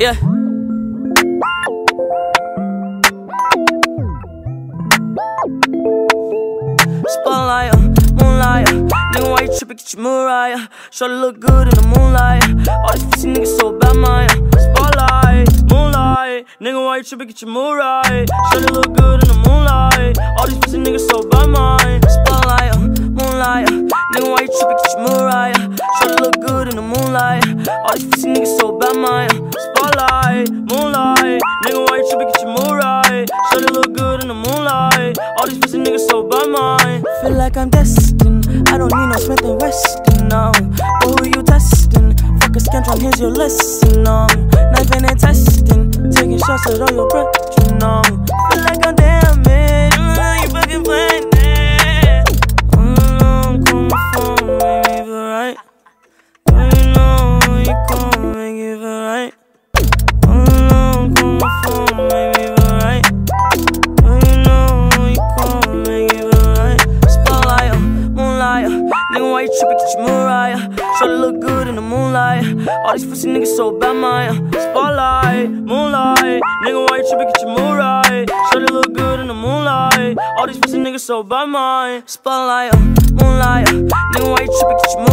Yeah. Spotlight, moonlight, nigga, why you your. Shorty look good in the moonlight. All these pussy niggas so bad, mine. Spotlight, moonlight, nigga, why you trippin'? Get your Mariah. Shorty look good in the moonlight. All these pussy niggas so bad, mine. Spotlight, uh, moonlight, uh, nigga, why you trippin'? Get your Mariah. Shorty look good in the moonlight. All these pussy niggas so bad, mine. Spotlight, moonlight, nigga, why you trippin'? Get your Mariah. Shorty look good in the moonlight. All these pussy niggas so bad, mine. Feel like I'm destined. I don't need no Smith and Wesson, no. But who you testing? Fuck a scantron, here's your lesson, um. Knifing and testing, shots at all your brethren, um. Feel like I'm damaged, mm, you fucking playing it. Mm, come from, make me feel right. You know you come, make me feel right. Mm, come from, make me feel right. You know you come, make me feel right. Spotlight, moonlight, nigga, why you trippin'? Get your Mariah. Shorty look good in the moonlight. All these pussy niggas so bad, mine. Spotlight, trippin'? Get your Mariah. Shorty look good in the moonlight. All these pussy niggas so bad, mine. Spotlight, uh, moonlight, uh, nigga, why you trippin'? Get your Mariah.